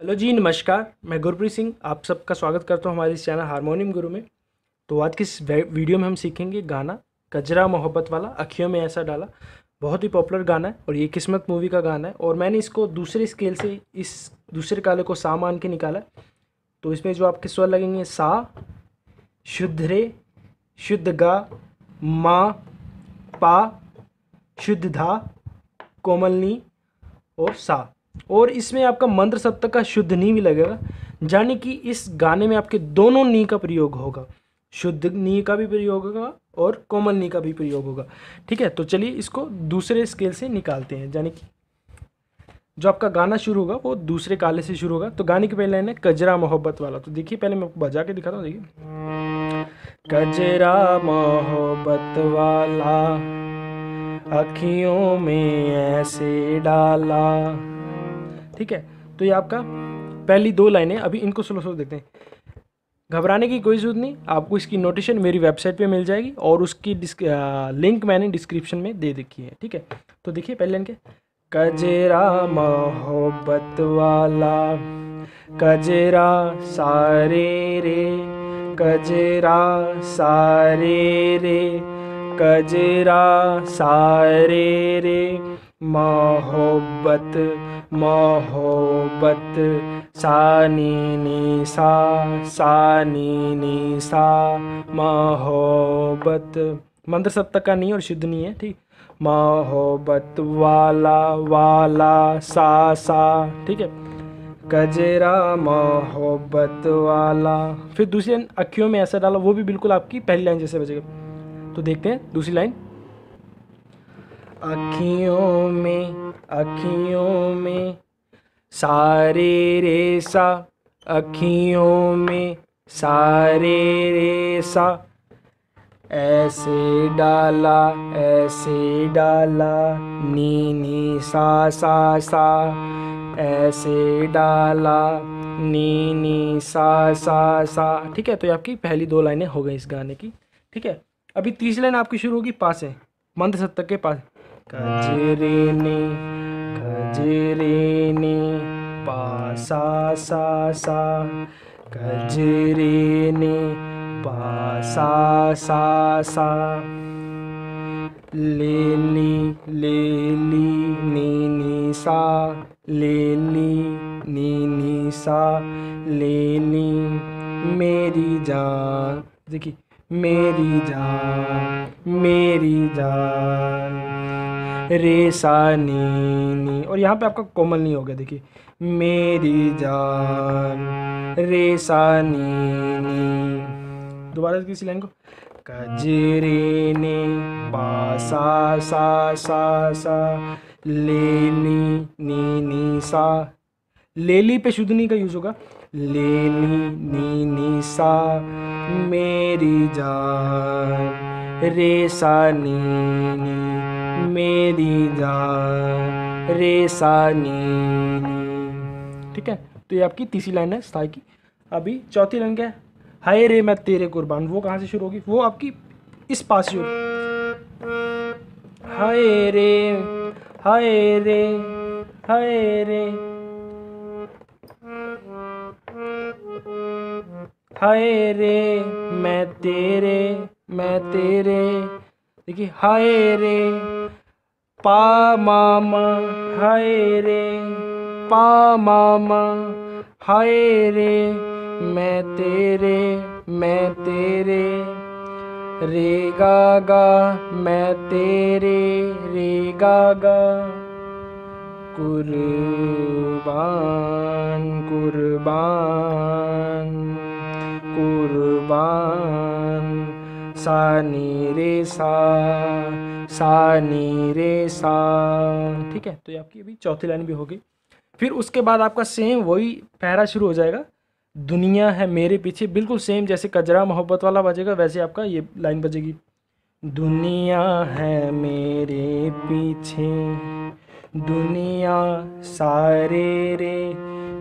Hello जी, नमस्कार। मैं गुरप्रीत सिंह, आप सबका स्वागत करता हूँ हमारे इस चैनल हारमोनियम गुरु में। तो आज की इस वीडियो में हम सीखेंगे गाना, कजरा मोहब्बत वाला, अखियों में ऐसा डाला। बहुत ही पॉपुलर गाना है और ये किस्मत मूवी का गाना है और मैंने इसको दूसरे स्केल से, इस दूसरे काले को सा मान के निकाला। तो इसमें जो आपके स्वर लगेंगे, सा, शुद्ध रे, शुद्ध गा, मा, पा, शुद्ध धा कोमलनी और सा। और इसमें आपका मंत्र सप्तक का शुद्ध नी भी लगेगा, यानी कि इस गाने में आपके दोनों नी का प्रयोग होगा। शुद्ध नी का भी प्रयोग होगा और कोमल नी का भी प्रयोग होगा। ठीक है तो चलिए इसको दूसरे स्केल से निकालते हैं, यानी कि जो आपका गाना शुरू होगा, वो दूसरे काले से शुरू होगा। तो गाने की पहले है, कजरा मोहब्बत वाला। तो देखिए, पहले मैं आपको बजा के दिखाता हूँ, देखिए। कजरा मोहब्बत वाला, अखियों में ऐसे डाला। ठीक है? तो ये आपका पहली दो लाइनें, अभी इनको स्लो स्लो देखते हैं। घबराने की कोई ज़रूरत नहीं, आपको इसकी नोटिशन मेरी वेबसाइट पे मिल जाएगी और उसकी लिंक मैंने डिस्क्रिप्शन में दे रखी है, ठीक है? तो देखिए पहले लाइन के कजरा मोहब्बत वाला, कजरा सारे रे, कजरा सारे रे, कजरा सारे रे। मोहब्बत मोहब्बत, सानी नी सा सानी नी सा मोहब्बत मंत्र सप्तक का नहीं और शुद्ध नहीं है, ठीक? मोहब्बत वाला वाला, सा सा, ठीक है? कजरा, मोहब्बत वाला। फिर दूसरी लाइन, अखियों में ऐसा डाला, वो भी बिल्कुल आपकी पहली लाइन जैसे बजेगा। तो देखते हैं, दूसरी लाइन। अखियों में अखियों में, सारे रे सा अखियों में, सारे रे सा ऐसे डाला ऐसे डाला नी नी सा सा सा। ऐसे डाला नी नी सा सा सा। ठीक है तो ये आपकी पहली दो लाइनें हो गई इस गाने की। ठीक है, अभी तीसरी लाइन आपकी शुरू होगी पास है मंत्र सप्तक के पास। कजरे ने कजरे ने पा सा सा। सा कजरे पा सा सा। सा ले ली ले ली नी नी सा। ले ली नी नी सा। ले ली मेरी जान देखिए, मेरी जान मेरी जान रे, सा, नी नी। और यहाँ पे आपका कोमल नहीं हो गया, देखिए। मेरी जान, रे, सा, नी नी। दोबारा किसी लाइन को। कजरे ने पा सा सा सा, ले नी नी, सा। ले, ली पे शुद्ध नी का यूज़ होगा। ली, नी नी, सा। मेरी जान, रे, सा, नी नी। मेरी जान रे सा नी नी ठीक है तो ये आपकी तीसरी लाइन है स्थायी की। अभी चौथी लाइन क्या है? हाय रे, मैं तेरे कुर्बान। वो कहाँ से शुरू होगी? वो आपकी इस पास शुरू हाय रे हाय रे हाय रे। हाय रे, मैं तेरे मैं तेरे। देखिए, हाय रे, पा मामा, हाय रे, पा मामा, हाय रे, मैं तेरे मैं तेरे, रे गा गा मैं तेरे, रे गा गा कुर्बान कुर्बान। सानी रे सा सा नी रे सा। ठीक है तो ये आपकी अभी चौथी लाइन भी होगी। फिर उसके बाद आपका सेम वही पैरा शुरू हो जाएगा। दुनिया है मेरे पीछे, बिल्कुल सेम जैसे कजरा मोहब्बत वाला बजेगा, वैसे आपका ये लाइन बजेगी। दुनिया है मेरे पीछे, दुनिया सारे रे।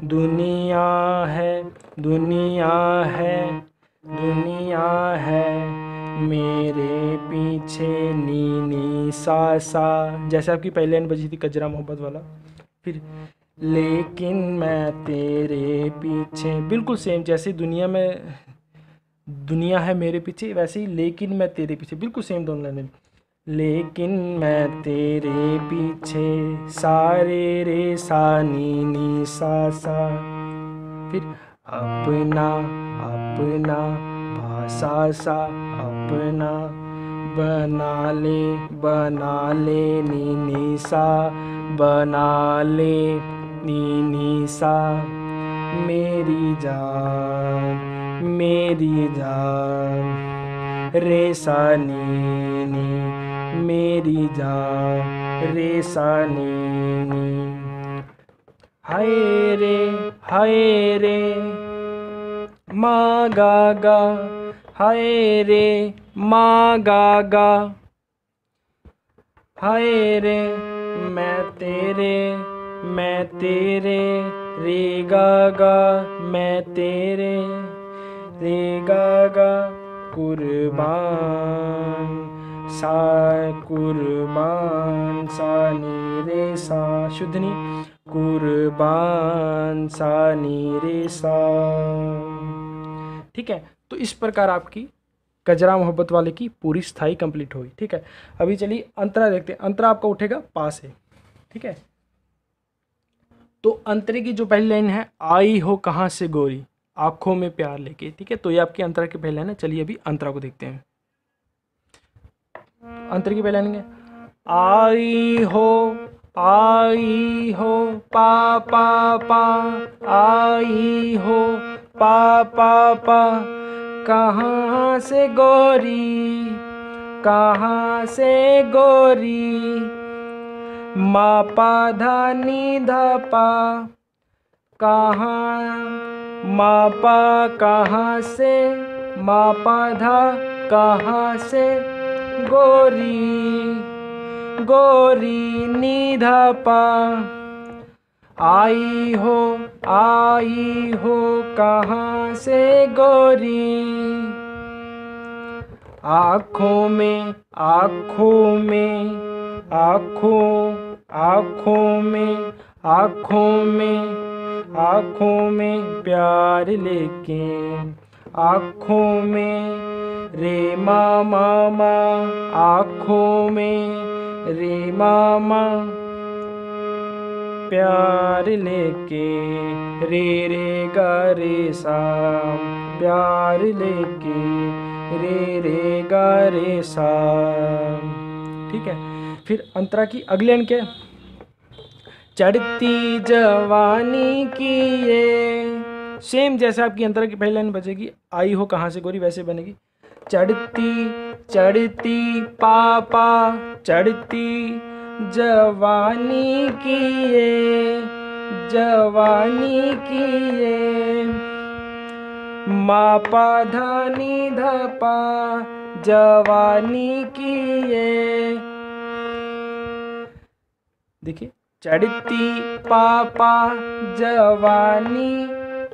दुनिया है दुनिया है दुनिया है। मेरे पीछे नी नी सा सा जैसे आपकी पहले लाइन बजी थी, कजरा मोहब्बत वाला। फिर, लेकिन मैं तेरे पीछे बिल्कुल सेम जैसे दुनिया में, दुनिया है मेरे पीछे, वैसे ही लेकिन मैं तेरे पीछे बिल्कुल सेम दोनों लाइनें। लेकिन मैं तेरे पीछे सारे रे सा नी नी सा सा फिर, अपना अपना भाषा सा अपना बना ले बना ले नी नी सा, बना ले नी नी सा। मेरी जान मेरी जान, रे सा नी नी मेरी जान, रे सा नी नी हाय रे हाय रे, मा गा गा हाय रे मा गा गा। हाय रे मैं तेरे मैं तेरे, रे गा गा, मैं तेरे, रे गा गा। कुर्बान, सा कुर्बान, सा नी रे सा। शुद्ध नी, कुर्बान, सा नी रे सा। ठीक है तो इस प्रकार आपकी कजरा मोहब्बत वाले की पूरी स्थायी कंप्लीट होगी ठीक है? अभी चलिए अंतरा देखते हैं। अंतरा आपका उठेगा, पास है, ठीक है? तो अंतरे की जो पहली लाइन है, आई हो कहाँ से गोरी? आँखों में प्यार लेके, ठीक है? तो ये आपकी अंतरा की पहली लाइन है। चलिए अभी अंतरा को देखते हैं। अंतर की पहली लाइन है, आई हो आई हो, पा पा पा, आई हो, पा पा पा कहाँ से गोरी? कहाँ से गोरी? मा पा धा नी धा कहाँ? मा पा कहाँ से? मा पा धा कहाँ से गोरी? गोरी नी धा पा आई हो आई हो कहाँ से गोरी? आँखों में आँखों में, आँखों आँखों में आँखों में आँखों में प्यार लेके। आँखों में, रे मामा, आँखों में, रे मामा प्यार लेके, रे रे गा रे सा। प्यार लेके, रे रे गा रे सा। ठीक है? फिर अंतरा की अगले अंक है? चढ़ती जवानी की ये। सेम जैसे आपकी अंतरा की पहली लाइन बचेगी। आई हो कहाँ से गोरी, वैसे बनेगी। चढ़ती चढ़ती पापा, चढ़ती जवानी की ये जवानी की ये मापा धानी धपा, जवानी की ये देखिए, चढ़ती पापा, जवानी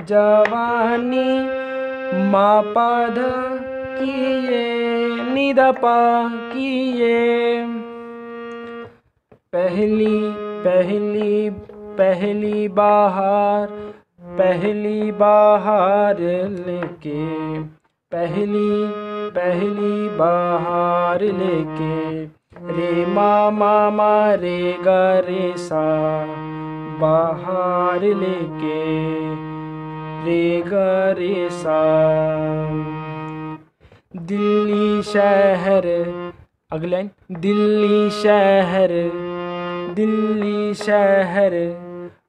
जवानी। मापा ध किए निधपा किए। पहली पहली पहली बाहर पहली बाहर लेके, पहली पहली बाहर लेके, रे मामा मा रे गा रे सा, बाहर लेके, रे गा रे सा। दिल्ली शहर, अगली दिल्ली शहर। दिल्ली शहर,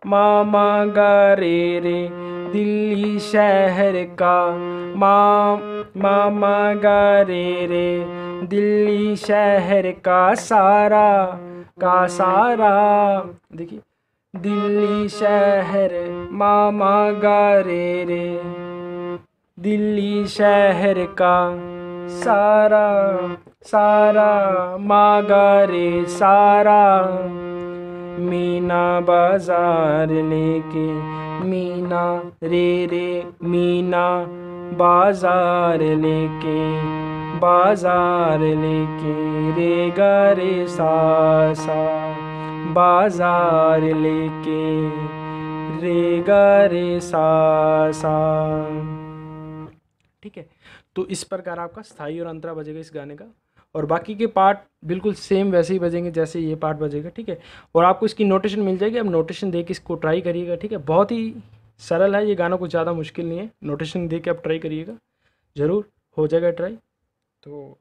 मामा गा रे। दिल्ली शहर का माँ, मामा गा रे। दिल्ली शहर का सारा का सारा। देखिए, दिल्ली शहर, मामा गा रे रे। दिल्ली शहर का सारा सारा, मागा रे सारा। मीना बाज़ार लेके, मीना रे रे, मीना बाज़ार लेके बाज़ार लेके रे गा सा सा। बाज़ार लेके रे गा सा सा। ठीक है? तो इस प्रकार आपका स्थायी और अंतरा बजेगा इस गाने का। और बाकी के पार्ट बिल्कुल सेम वैसे ही बजेंगे जैसे ये पार्ट बजेगा ठीक है? और आपको इसकी नोटेशन मिल जाएगी आप नोटेशन दे के इसको ट्राई करिएगा ठीक है? बहुत ही सरल है ये गाना कुछ ज़्यादा मुश्किल नहीं है। नोटेशन दे के आप ट्राई करिएगा ज़रूर हो जाएगा ट्राई तो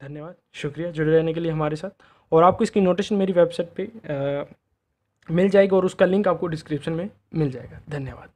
धन्यवाद शुक्रिया जुड़े रहने के लिए हमारे साथ। और आपको इसकी नोटेशन मेरी वेबसाइट पे आ, मिल जाएगी और उसका लिंक आपको डिस्क्रिप्शन में मिल जाएगा। धन्यवाद।